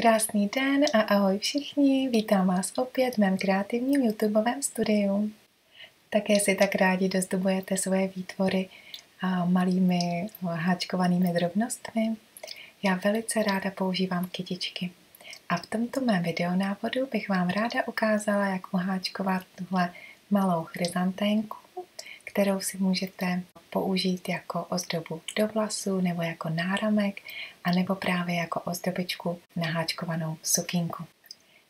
Krásný den a ahoj všichni, vítám vás opět v mém kreativním YouTubeovém studiu. Také si tak rádi dozdobujete svoje výtvory a malými háčkovanými drobnostmi. Já velice ráda používám kytičky. A v tomto mém videonávodu bych vám ráda ukázala, jak uháčkovat tuhle malou chryzanténku, kterou si můžete použít jako ozdobu do vlasů nebo jako náramek a nebo právě jako ozdobičku na háčkovanou sukínku.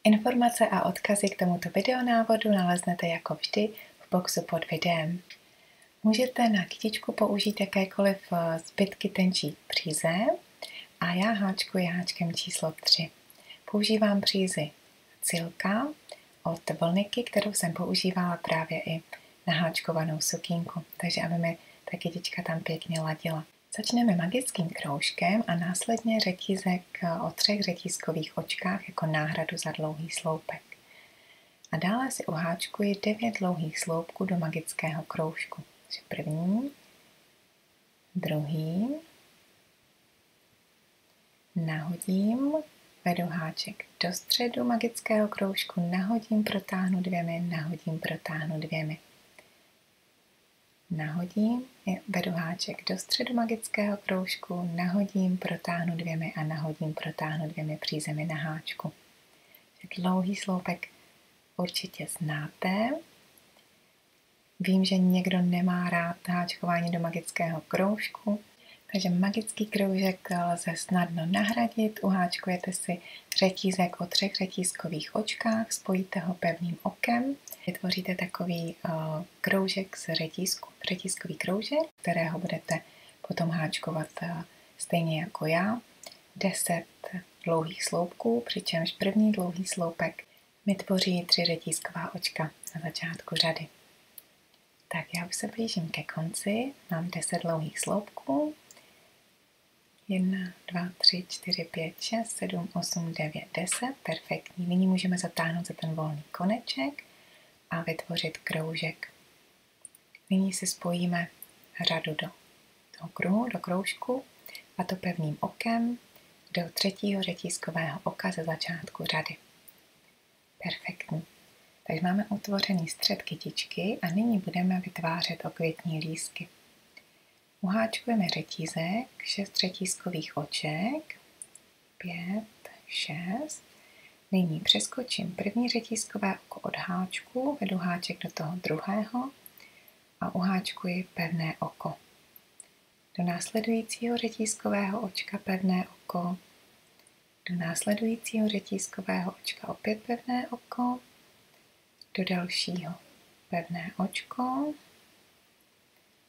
Informace a odkazy k tomuto videonávodu naleznete jako vždy v boxu pod videem. Můžete na kytičku použít jakékoliv eh, zbytky tenčí příze a já háčkuji háčkem číslo 3. Používám přízy Cilka od vlniky, kterou jsem používala právě i na háčkovanou sukínku, takže aby mi ta kytička tam pěkně ladila. Začneme magickým kroužkem a následně řetízek o třech řetízkových očkách jako náhradu za dlouhý sloupek. A dále si uháčkuji devět dlouhých sloupků do magického kroužku. Takže první, druhý, nahodím, vedu háček do středu magického kroužku, nahodím, protáhnu dvěmi, nahodím, protáhnu dvěmi nahodím, vedu háček do středu magického kroužku, nahodím, protáhnu dvěmi a nahodím, protáhnu dvěmi přízemi na háčku. Dlouhý sloupek určitě znáte. Vím, že někdo nemá rád háčkování do magického kroužku, takže magický kroužek lze snadno nahradit. Uháčkujete si řetízek o třech řetízkových očkách, spojíte ho pevným okem, vytvoříte takový uh, kroužek z řetízku, řetízkový kroužek, kterého budete potom háčkovat uh, stejně jako já. 10 dlouhých sloupků, přičemž první dlouhý sloupek mi tvoří tři řetízková očka na začátku řady. Tak já už se blížím ke konci, mám 10 dlouhých sloupků, 1, 2, 3, 4, 5, 6, 7, 8, 9, 10. Perfektní. Nyní můžeme zatáhnout za ten volný koneček a vytvořit kroužek. Nyní si spojíme řadu do toho kruhu, do kroužku a to pevným okem do třetího řetízkového oka ze začátku řady. Perfektní. Takže máme utvořený střed kytičky a nyní budeme vytvářet okvětní lísky. Uháčkujeme řetízek, 6 řetízkových oček, 5, 6. Nyní přeskočím první řetízkové oko od háčku, vedu háček do toho druhého a uháčkuji pevné oko. Do následujícího řetízkového očka pevné oko, do následujícího řetízkového očka opět pevné oko, do dalšího pevné očko,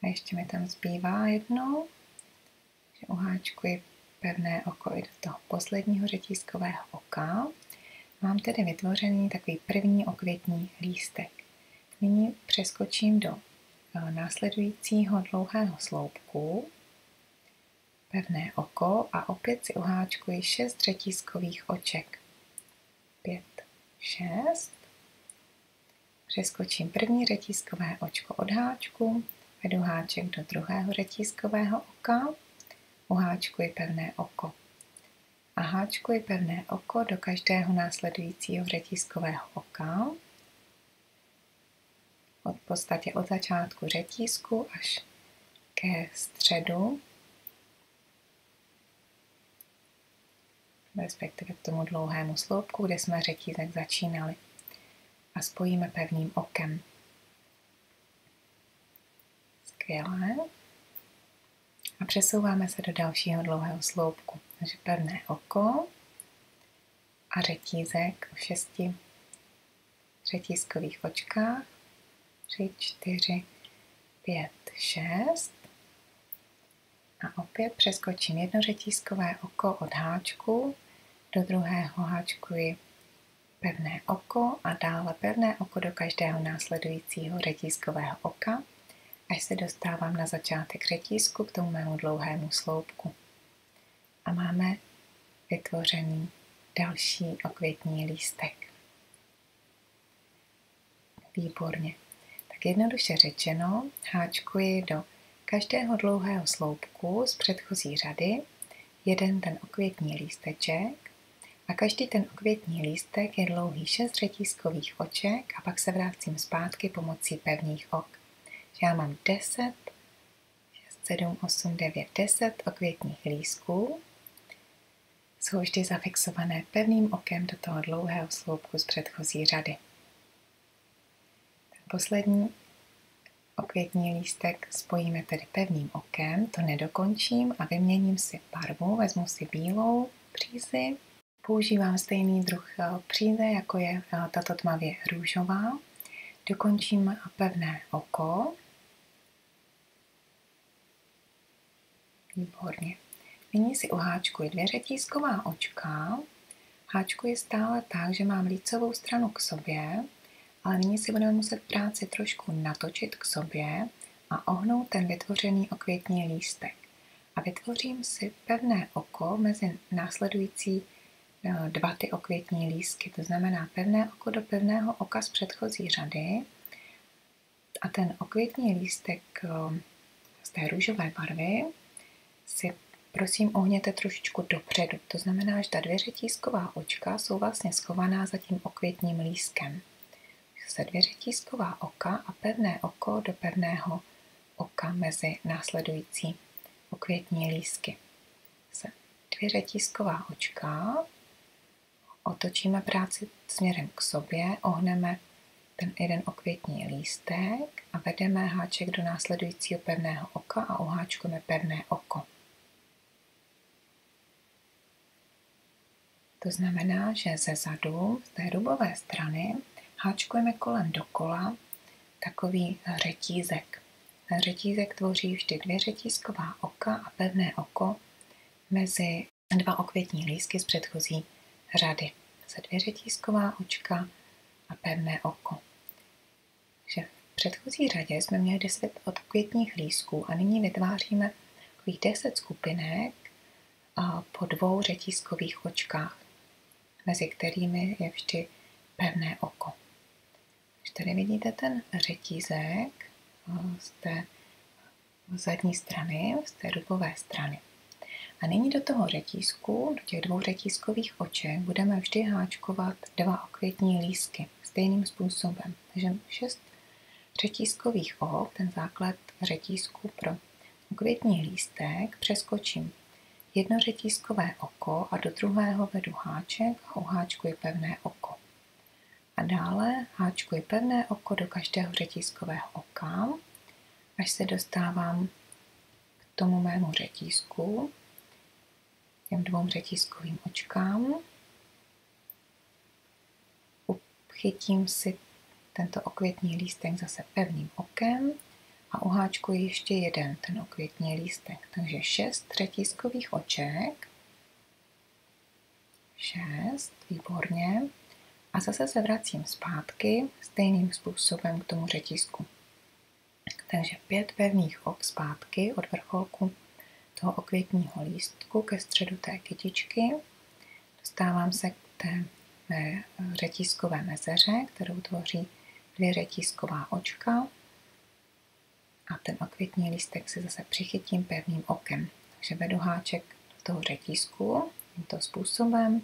a ještě mi tam zbývá jedno, že uháčkuji pevné oko i do toho posledního řetízkového oka. Mám tedy vytvořený takový první okvětní lístek. Nyní přeskočím do eh, následujícího dlouhého sloupku, pevné oko a opět si uháčkuji 6 řetízkových oček. 5, 6. Přeskočím první řetízkové očko od háčku, Vedu háček do druhého řetízkového oka, uháčkuji pevné oko. A háčkuji pevné oko do každého následujícího řetízkového oka. Od podstatě od začátku řetízku až ke středu, respektive k tomu dlouhému sloupku, kde jsme řetízek začínali. A spojíme pevným okem. Skvělé. A přesouváme se do dalšího dlouhého sloupku. Takže pevné oko a řetízek v šesti řetízkových očkách. Tři, čtyři, pět, šest. A opět přeskočím jedno řetízkové oko od háčku, do druhého háčkuji pevné oko a dále pevné oko do každého následujícího řetízkového oka až se dostávám na začátek řetízku k tomu mému dlouhému sloupku. A máme vytvořený další okvětní lístek. Výborně. Tak jednoduše řečeno, háčkuji do každého dlouhého sloupku z předchozí řady jeden ten okvětní lísteček A každý ten okvětní lístek je dlouhý 6 řetízkových oček a pak se vrátím zpátky pomocí pevných ok. Já mám 10, 6, 7, 8, 9, 10 okvětních lístků. Jsou vždy zafixované pevným okem do toho dlouhého sloupku z předchozí řady. Ten poslední okvětní lístek spojíme tedy pevným okem, to nedokončím a vyměním si barvu, vezmu si bílou přízy, používám stejný druh eh, příze, jako je eh, tato tmavě růžová, dokončím pevné oko, výborně. Nyní si uháčkuji dvě řetízková očka, háčkuji stále tak, že mám lícovou stranu k sobě, ale nyní si budeme muset práci trošku natočit k sobě a ohnout ten vytvořený okvětní lístek. A vytvořím si pevné oko mezi následující eh, dva ty okvětní lístky. To znamená pevné oko do pevného oka z předchozí řady a ten okvětní lístek eh, z té růžové barvy si prosím ohněte trošičku dopředu. To znamená, že ta dvě řetízková očka jsou vlastně schovaná za tím okvětním lístkem se dvě řetízková oka a pevné oko do pevného oka mezi následující okvětní lísky. Se dvě řetízková očka, otočíme práci směrem k sobě, ohneme ten jeden okvětní lístek a vedeme háček do následujícího pevného oka a uháčkujeme pevné oko. To znamená, že ze zadu, z té rubové strany, háčkujeme kolem dokola takový řetízek. Řetízek tvoří vždy dvě řetízková oka a pevné oko mezi dva okvětní lísky z předchozí řady. Se dvě řetízková očka a pevné oko. Takže v předchozí řadě jsme měli 10 okvětních lísků a nyní vytváříme takových 10 skupinek po dvou řetízkových očkách, mezi kterými je vždy pevné oko. Tady vidíte ten řetízek z té zadní strany, z té rubové strany. A nyní do toho řetízku, do těch dvou řetízkových oček, budeme vždy háčkovat dva okvětní lísky stejným způsobem. Takže šest řetízkových ok, ten základ řetízku pro okvětní lístek, přeskočím jedno řetízkové oko a do druhého vedu háček a uháčkuji pevné oko. A dále háčkuji pevné oko do každého řetízkového oka, až se dostávám k tomu mému řetízku, těm dvou řetízkovým očkám. Uchytím si tento okvětní lístek zase pevným okem a uháčkuji ještě jeden ten okvětní lístek. Takže šest řetízkových oček. Šest, výborně a zase se vracím zpátky stejným způsobem k tomu řetízku. Takže pět pevných ok zpátky od vrcholku toho okvětního lístku ke středu té kytičky. Dostávám se k té mé řetízkové mezeře, kterou tvoří dvě řetízková očka. A ten okvětní lístek si zase přichytím pevným okem. Takže vedu háček do toho řetízku tímto způsobem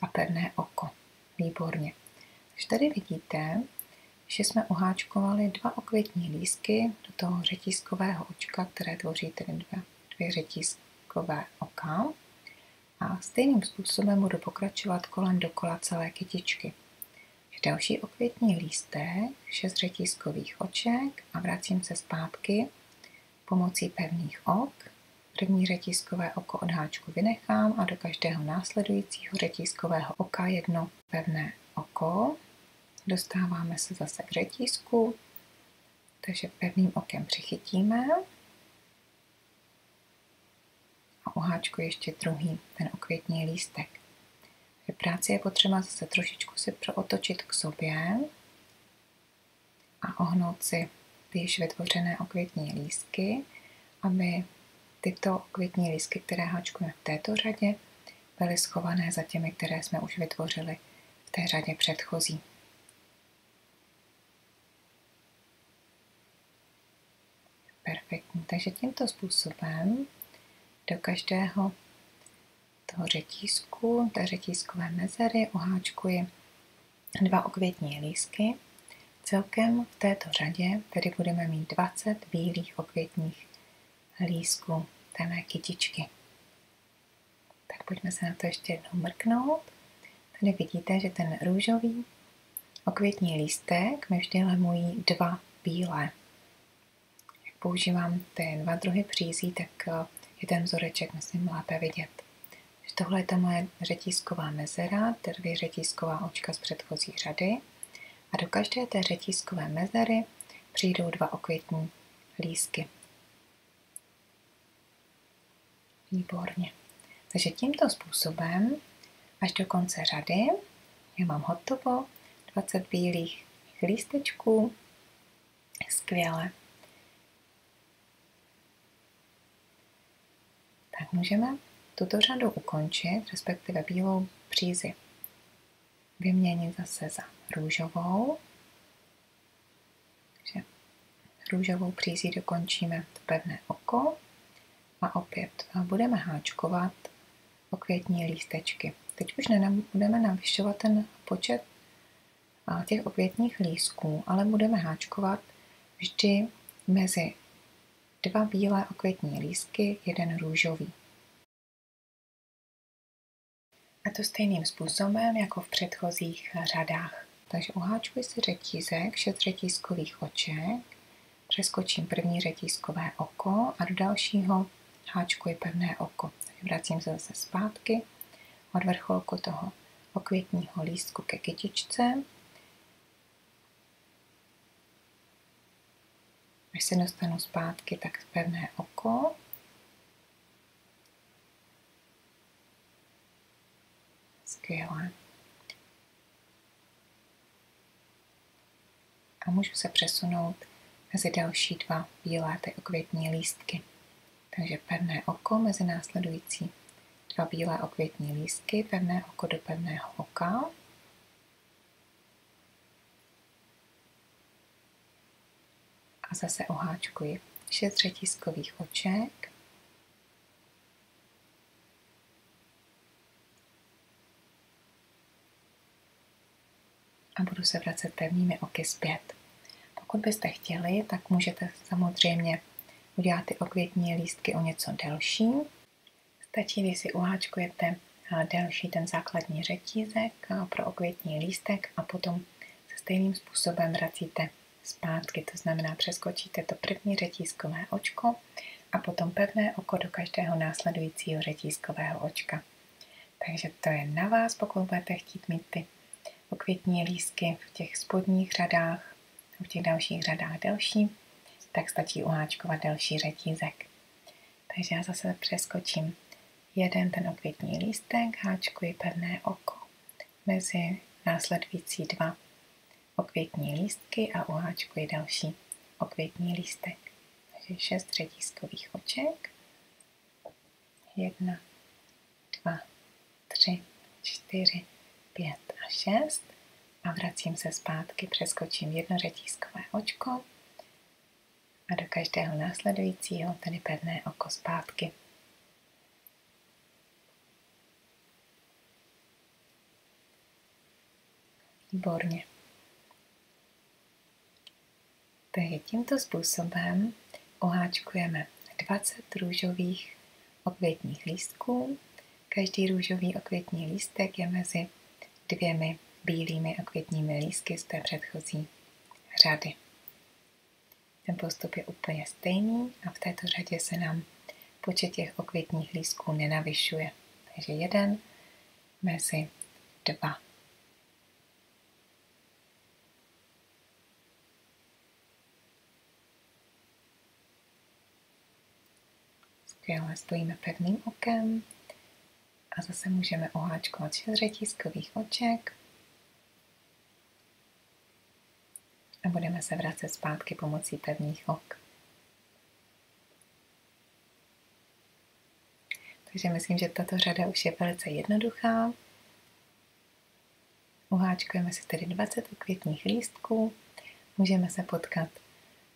a pevné oko. Výborně. Takže tady vidíte, že jsme uháčkovali dva okvětní lísky do toho řetízkového očka, které tvoří tedy dvě, dvě řetízkové oka. A stejným způsobem budu pokračovat kolem dokola celé kytičky. Další okvětní lístek, šest řetízkových oček a vracím se zpátky pomocí pevných ok První řetízkové oko od háčku vynechám a do každého následujícího řetízkového oka jedno pevné oko. Dostáváme se zase k řetízku, takže pevným okem přichytíme a u háčku ještě druhý, ten okvětní lístek. Že práci je potřeba zase trošičku si prootočit k sobě a ohnout si ty již vytvořené okvětní lístky, aby tyto květní lístky, které háčkujeme v této řadě, byly schované za těmi, které jsme už vytvořili v té řadě předchozí. Perfektní. Takže tímto způsobem do každého toho řetízku, té řetízkové mezery oháčkuji dva okvětní lísky. Celkem v této řadě tedy budeme mít 20 bílých okvětních lísků té mé kytičky. Tak pojďme se na to ještě jednou mrknout. Tady vidíte, že ten růžový okvětní lístek mi vždy lemují dva bílé. Jak používám ty dva druhy přízí, tak eh, je ten vzoreček, myslím, lépe vidět. Tohle je ta moje řetízková mezera, tedy řetízková očka z předchozí řady. A do každé té řetízkové mezery přijdou dva okvětní lísky. Výborně. Takže tímto způsobem až do konce řady já mám hotovo 20 bílých lístečků. Skvěle. Tak můžeme tuto řadu ukončit, respektive bílou přízi vyměnit zase za růžovou. Takže růžovou přízí dokončíme to pevné oko a opět budeme háčkovat okvětní lístečky. Teď už nebudeme navyšovat ten počet těch okvětních lístků, ale budeme háčkovat vždy mezi dva bílé okvětní lístky, jeden růžový. A to stejným způsobem jako v předchozích řadách. Takže uháčkuji si řetízek, šest řetízkových oček, přeskočím první řetízkové oko a do dalšího háčkuji pevné oko. Takže vracím se zase zpátky od vrcholku toho okvětního lístku ke kytičce. Až se dostanu zpátky, tak pevné oko Skvělé. A můžu se přesunout mezi další dva bílé ty okvětní lístky. Takže pevné oko mezi následující dva bílé okvětní lístky, pevné oko do pevného oka. A zase oháčkuji šest řetízkových oček. A budu se vracet pevnými oky zpět. Pokud byste chtěli, tak můžete samozřejmě udělat ty okvětní lístky o něco delší. Stačí, když si uháčkujete delší ten základní řetízek pro okvětní lístek a potom se stejným způsobem vracíte zpátky, to znamená přeskočíte to první řetízkové očko a potom pevné oko do každého následujícího řetízkového očka. Takže to je na vás, pokud budete chtít mít ty okvětní lísky v těch spodních řadách, v těch dalších řadách delší, tak stačí uháčkovat delší řetízek. Takže já zase přeskočím jeden ten okvětní lístek, háčkuji pevné oko mezi následující dva okvětní lístky a uháčkuji další okvětní lístek. Takže šest řetízkových oček. Jedna, dva, tři, čtyři, 5 a 6 a vracím se zpátky, přeskočím jedno řetízkové očko a do každého následujícího tedy pevné oko zpátky. Výborně. Takže tímto způsobem oháčkujeme 20 růžových okvětních lístků. Každý růžový okvětní lístek je mezi dvěmi bílými okvětními lístky z té předchozí řady. Ten postup je úplně stejný a v této řadě se nám počet těch okvětních lístků nenavyšuje. Takže jeden mezi dva. Skvěle, stojíme pevným okem, a zase můžeme oháčkovat 6 řetízkových oček. A budeme se vracet zpátky pomocí pevných ok. Takže myslím, že tato řada už je velice jednoduchá. Uháčkujeme si tedy 20 květních lístků. Můžeme se potkat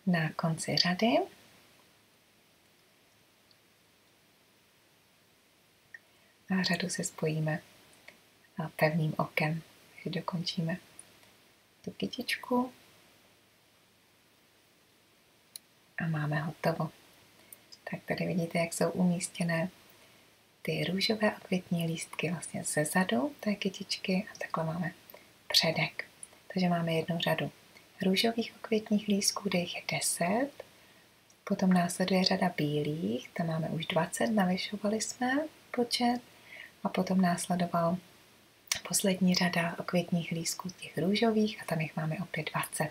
na konci řady. A řadu se spojíme pevným okem, když dokončíme tu kytičku a máme hotovo. Tak tady vidíte, jak jsou umístěné ty růžové a květní lístky vlastně ze zadu té kytičky a takhle máme předek. Takže máme jednu řadu růžových okvětních lístků, kde jich je 10. Potom následuje řada bílých, tam máme už 20, navyšovali jsme počet. A potom následoval poslední řada okvětních lístků těch růžových a tam jich máme opět 20.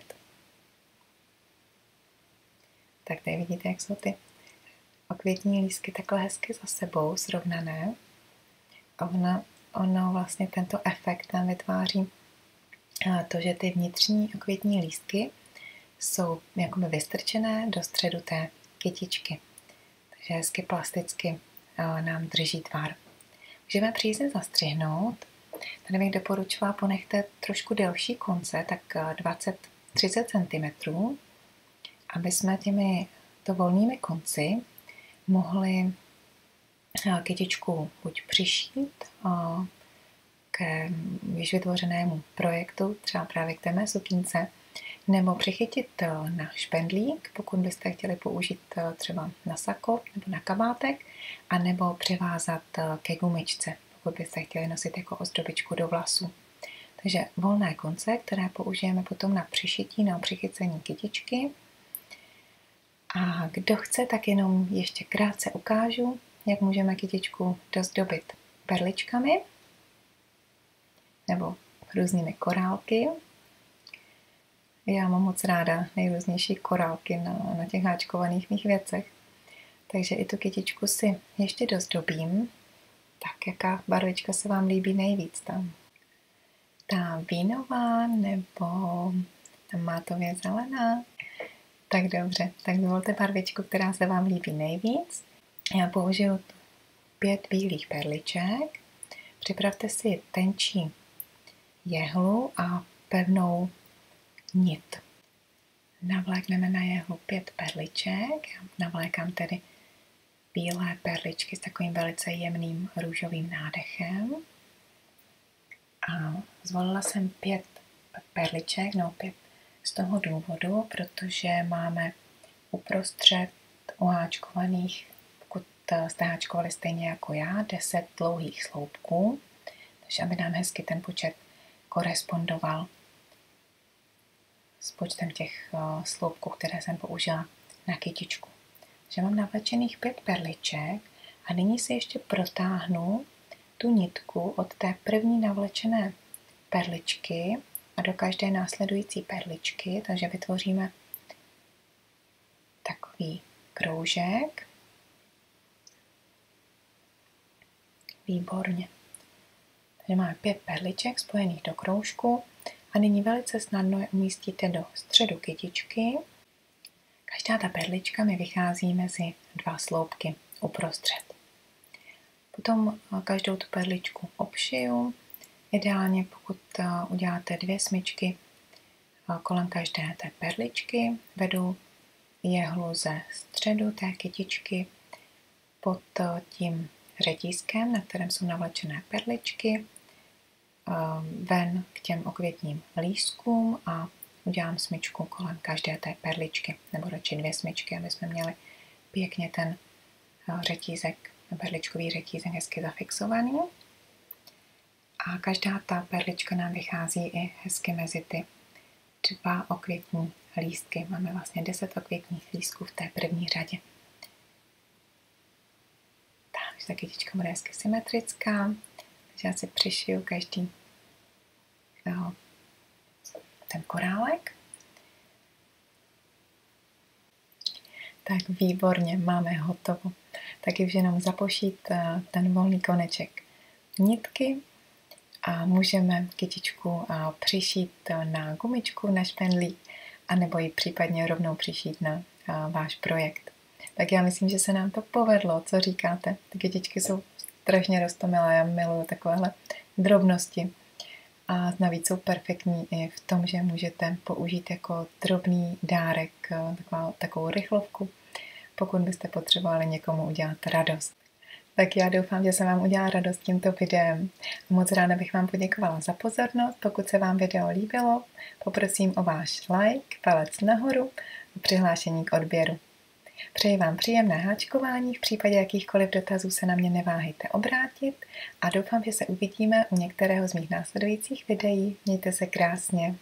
Tak tady vidíte, jak jsou ty okvětní lístky takhle hezky za sebou, srovnané. Ono, ono vlastně tento efekt nám vytváří to, že ty vnitřní okvětní lístky jsou jakoby vystrčené do středu té kytičky. Takže hezky plasticky nám drží tvar. Můžeme příze zastřihnout. Tady bych doporučila ponechte trošku delší konce, tak 20-30 cm, aby jsme těmi to volnými konci mohli kytičku buď přišít k již vytvořenému projektu, třeba právě k té mé sukínce, nebo přichytit na špendlík, pokud byste chtěli použít třeba na sako nebo na kabátek, a nebo přivázat ke gumičce, pokud byste chtěli nosit jako ozdobičku do vlasů. Takže volné konce, které použijeme potom na přišití nebo přichycení kytičky. A kdo chce, tak jenom ještě krátce ukážu, jak můžeme kytičku dozdobit perličkami nebo různými korálky. Já mám moc ráda nejrůznější korálky na, na těch háčkovaných mých věcech. Takže i tu kytičku si ještě dozdobím. Tak jaká barvička se vám líbí nejvíc tam? Ta vínová nebo ta mátově zelená? Tak dobře, tak dovolte barvičku, která se vám líbí nejvíc. Já použiju pět bílých perliček. Připravte si tenčí jehlu a pevnou nit. Navlékneme na jehlu pět perliček. Já navlékám tedy bílé perličky s takovým velice jemným růžovým nádechem. A zvolila jsem pět perliček, no pět z toho důvodu, protože máme uprostřed uháčkovaných, pokud jste háčkovali stejně jako já, 10 dlouhých sloupků, takže aby nám hezky ten počet korespondoval s počtem těch sloupků, které jsem použila na kytičku. Že mám navlečených pět perliček a nyní si ještě protáhnu tu nitku od té první navlečené perličky a do každé následující perličky, takže vytvoříme takový kroužek. Výborně. Tady máme pět perliček spojených do kroužku a nyní velice snadno je umístíte do středu kytičky. Každá ta perlička mi vychází mezi dva sloupky uprostřed. Potom každou tu perličku obšiju. Ideálně, pokud uděláte dvě smyčky kolem každé té perličky, vedu jehlu ze středu té kytičky pod tím řetízkem, na kterém jsou navlečené perličky, ven k těm okvětním lístkům a udělám smyčku kolem každé té perličky, nebo radši dvě smyčky, aby jsme měli pěkně ten řetízek, perličkový řetízek hezky zafixovaný. A každá ta perlička nám vychází i hezky mezi ty dva okvětní lístky. Máme vlastně 10 okvětních lístků v té první řadě. Takže ta kytička bude hezky symetrická. Takže já si přišiju každý jo, ten korálek. Tak výborně, máme hotovo. Taky už jenom zapošít eh, ten volný koneček nitky a můžeme kytičku eh, přišít eh, na gumičku, na špendlík, anebo ji případně rovnou přišít na váš projekt. Tak já myslím, že se nám to povedlo. Co říkáte? Ty kytičky jsou strašně rostomilé, já miluju takovéhle drobnosti. A navíc jsou perfektní i v tom, že můžete použít jako drobný dárek, takovou, takovou rychlovku, pokud byste potřebovali někomu udělat radost. Tak já doufám, že se vám udělá radost tímto videem. Moc ráda bych vám poděkovala za pozornost. Pokud se vám video líbilo, poprosím o váš like, palec nahoru a přihlášení k odběru. Přeji vám příjemné háčkování, v případě jakýchkoliv dotazů se na mě neváhejte obrátit a doufám, že se uvidíme u některého z mých následujících videí. Mějte se krásně.